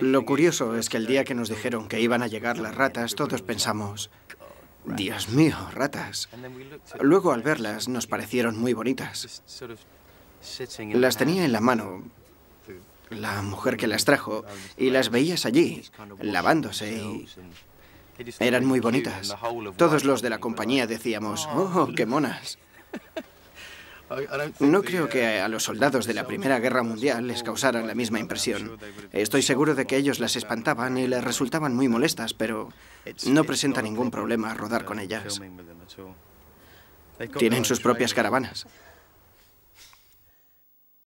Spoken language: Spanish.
Lo curioso es que el día que nos dijeron que iban a llegar las ratas, todos pensamos, Dios mío, ratas. Luego al verlas nos parecieron muy bonitas. Las tenía en la mano la mujer que las trajo y las veías allí, lavándose y eran muy bonitas. Todos los de la compañía decíamos, oh, qué monas. No creo que a los soldados de la Primera Guerra Mundial les causaran la misma impresión. Estoy seguro de que ellos las espantaban y les resultaban muy molestas, pero no presenta ningún problema rodar con ellas. Tienen sus propias caravanas.